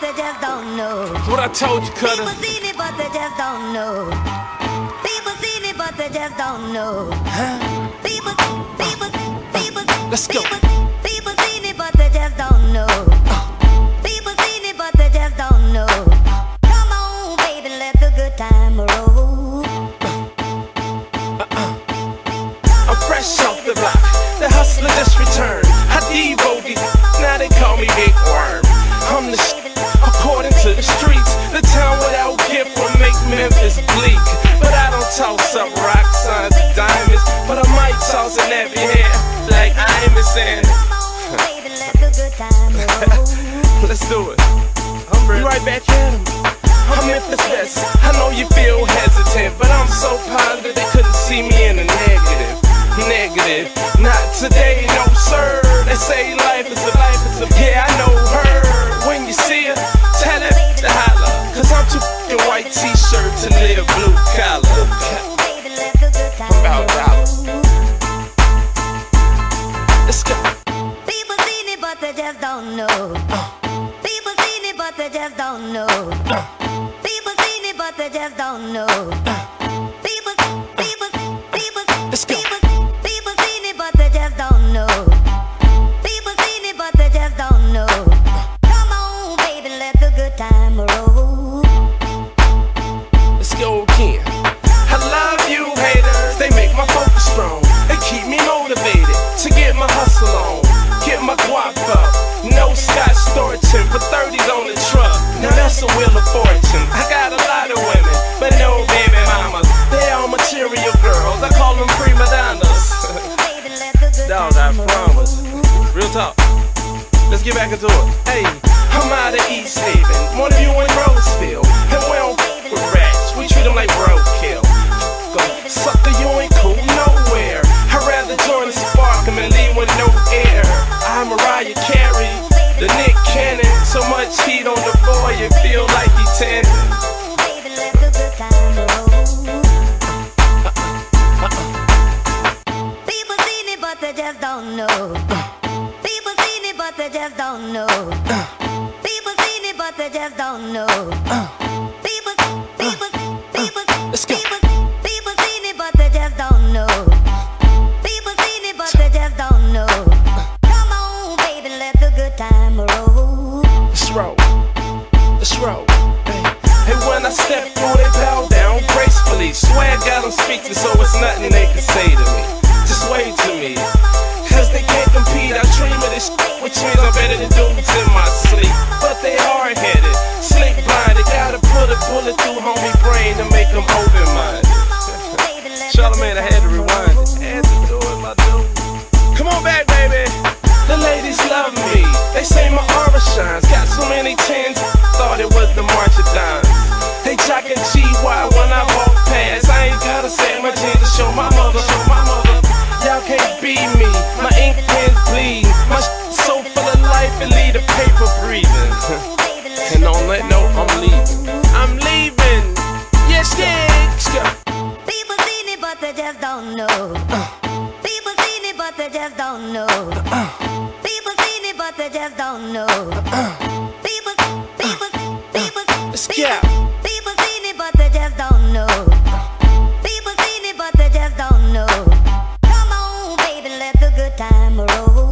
but they just don't know. What I told you, Cutter. People seen it, but they just don't know. People seen it, but they just don't know. People, people, people, Let's go. People, people seen it, but they just don't know. People seen it, but they just don't know. Come on, baby, let the good time roll. Uh-uh. I'm fresh off Memphis. But I don't toss up rock signs and diamonds. But I might toss an nappy hair like I'm saying. Come on, let the good time roll. Let's do it. I'm ready. Right back at 'em. I'm in Memphis West. I know you feel hesitant, but I'm so positive they couldn't see me in the negative. Negative. Not today, no sir. They say life is a life is a yeah, I know to live blue collar. Baby, let the good time About roll. dollars. Let's go. People seen it, but they just don't know. People seen it, but they just don't know. People seen it, but they just don't know. People, people, people, Let's go. people, people seen my up. No Scott Storton for 30s on the truck. Now that's a wheel of fortune. I got a lot of women, but no baby mamas. They all material girls. I call them prima donnas. Dog, I promise. Real talk. Let's get back into it. Hey, I'm out of East Haven. One of you in Roseville. And we don't f with rats. We treat them like roadkill. Go, sucker, you ain't cool nowhere. I'd rather join the spark and leave with no air. I'm Mariah Carey, the Nick Cannon. So much heat on the boy, it feel like he tanning. Baby, let the good time roll. People seen it, but they just don't know. People seen it, but they just don't know. People seen it, but they just don't know. People, people, people, Let's go. Good time roll. Let's roll. Let's roll. Hey, when I step through, they bow down gracefully. Swag got them speechless, so it's nothing they can say to me. Just wave to me. Cause they can't compete. I dream of this shit, which means I'm better than dudes in my sleep. But they hard headed, slick blinded. Gotta put a bullet through homie brain to make them open minded. Charlamagne, I had to rewind say my aura shines. Got so many tens, thought it was the March of Dimes. They jockin' GY when I walk past. I ain't gotta say my jeans to show my mother. Show my mother. Y'all can't beat me. My ink pens bleed. My so full of life and leave the paper breathing. And on that note, I'm leaving. I'm leaving. Yes, Sticks. People seen it, but they just don't know. Uh. People seen it, but they just don't know. People seen it, but they just don't know. People, people, people, people, people seen it, but they just don't know. People seen it, but they just don't know. Come on, baby, let the good time roll.